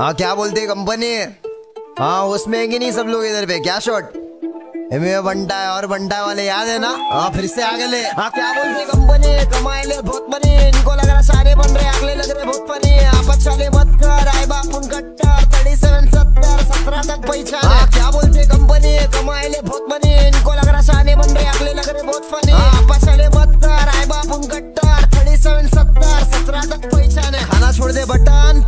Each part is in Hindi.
हाँ क्या बोलते कंपनी हाँ उसमें है कि नहीं सब लोग इधर पे? क्या शॉट बंटा है और बंटा वाले याद है ना? हाँ फिर से आगे ले। हाँ क्या बोलते कंपनी कमाए ले, बहुत बनी। इनको लग रहा सारे बन रहे अगले लग रहे बहुत बनी। अच्छा ले मत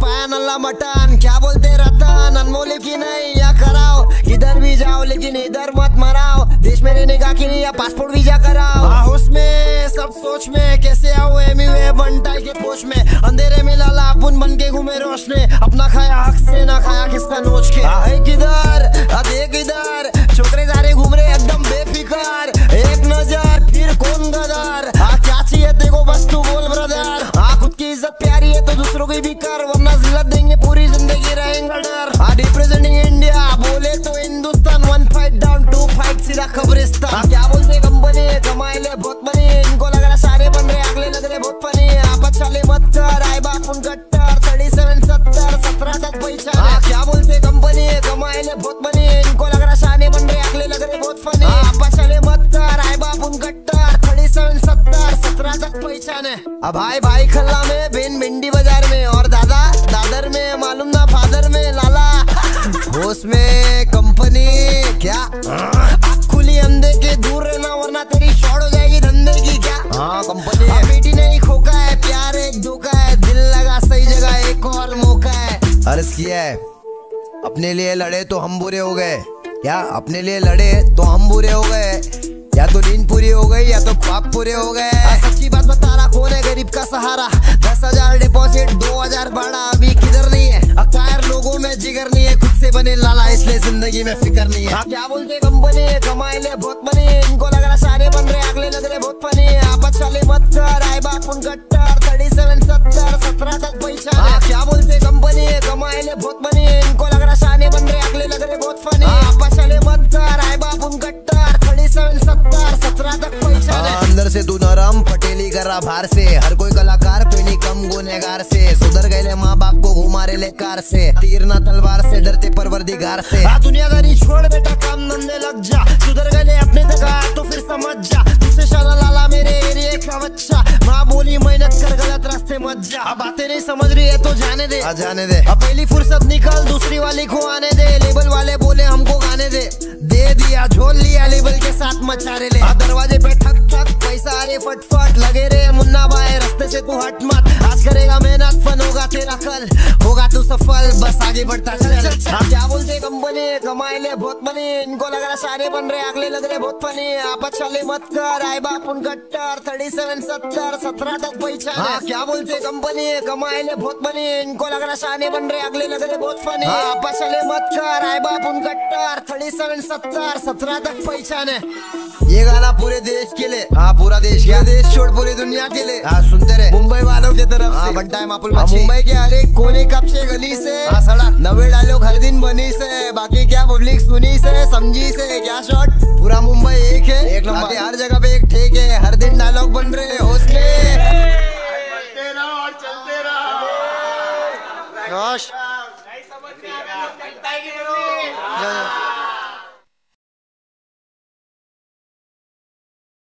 पाया नल्ला मटन क्या बोलते रतन? अनमोल की नहीं या कराओ इधर भी जाओ लेकिन इधर मत मराओ देश में रहने का नहीं या पासपोर्ट वीज़ा कराओ. हाउस में सब सोच में कैसे आओ एमी वे टाइल के पोच में. अंधेरे में लाला अपन बन के घूमे रोशने. अपना खाया हक से ना खाया किसका नोच के. है तो भी कर वरना जिल्लत देंगे पूरी ज़िंदगी रहेंगे। डर हाँ रिप्रेजेंटिंग इंडिया बोले तो Hindustan one fight down to fight सीधा खबरिस्तान हाँ, क्या बोलते कंपनी कमाए ले बहुत बनी। इनको लग रहा सारे बन रहे अगले लग रहे बहुत फनी आपस चले मत कर आए बाप उन कट्टर थर्टी सेवन सत्तर सत्रह तक पहचान हाँ, क्या बोलते कंपनी कमाए ले बहुत बनी। इनको लग रहा सारे बन रहे अगले लग रहे बहुत फनी आपस चले मत कर आए बाप उन कट्टर थर्टी सेवन सत्तर सत्रह तक पहचान है। अब भाई भाई खल्ला में बेन भिंडी क्या खुली अंधे के दूर रहना वरना तेरी शॉर्ट हो जाएगी धंधे की क्या? हाँ कंपनी अब बेटी नहीं खोका है प्यार एक धोखा है दिल लगा सही जगह एक और मौका है। अर्ज़ किया है। अपने लिए लड़े तो हम बुरे हो गए। क्या अपने लिए लड़े तो हम बुरे हो गए। या तो नींद पूरी हो गई या तो ख्वाब पूरे हो गए। सच्ची बात बता रहा कौन है गरीब का सहारा? दस हज़ार डिपॉजिट दो हज़ार भाड़ा अभी से बने लाला इसलिए ज़िंदगी में फ़िक्र नहीं है। क्या बोलते कंपनी कमाए ले बहुत बनी। इनको लग रहा सारे बन रहे अगले लग रहे बहुत फनी। आपस चले मत कर आए बाप उन कट्टर थर्टी सेवन सत्तर सत्रह तक पहचान क्या बोलते कंपनी कमाए ले बहुत बनी। इनको लग रहा सारे बन रहे अगले लग रहे बहुत फनी। आपस चले मत कर आए बाप उन कट्टर थर्टी सेवन सत्तर सत्रह तक पहचान अंदर से तू नरम पटेली कर रहा बाहर से। हर कोई कम गुनेगार से। सुधर गए माँ बाप को घुमा रहे ले कार से। तीर ना तलवार से डरते परवरदिगार से। आ दुनियादारी छोड़ बेटा काम धंधे लग जा। सुधर गए अपने तक तो फिर समझ जा। तुझसे शाला लाला मेरे एरिया का बच्चा। माँ बोली मेहनत कर गलत रास्ते मत जा। अब बातें नहीं समझ रही है तो जाने दे। आ जाने दे। अब पहली फुर्सत निकल दूसरी वाली को आने दे। लेबल वाले बोले हमको गाने दे। दे दिया झोल लिया लेबल के साथ मचा रहे ले दरवाजे पे ठक ठक पैसा आ रहे फटफट। लगे रे मुन्ना भाई रास्ते से तू हट मेहनत फन होगा कल होगा तू सफल बस आगे बढ़ता चल। हाँ, क्या बोलते कंपनी कमाए ले बहुत बनी इनको लग रहा सारे बन रहे अगले लग रहे बहुत फनी आपस चले मत कर आए बाप उन कट्टर। थर्टी सेवन सत्तर सत्रह तक पहचान हाँ, क्या बोलते? कंपनी कमाए ले बहुत बनी इनको लग रहा सारे बन रहे अगले लग रहे बहुत फनी आपस चले मत कर आए बाप उन कट्टर। थर्टी सेवन सत्तर सत्रह तक पहचान है ये गाना पूरे देश के लिए। हाँ पूरा देश क्या देश छोड़ पूरी दुनिया के लिए। हाँ सुनते रहे। मुंबई वालों की तरफ़ हाँ बन टाइम आप मुंबई के हर एक कोने कब से गली से। हाँ सड़क। नवे डालो हर दिन बनी से। बाकी क्या पब्लिक सुनी से समझी से क्या शॉट पूरा मुंबई एक है। एक नंबर। हर जगह पे एक ठेक है। हर दिन डायलॉग बन रहे हौसले चलते रहो।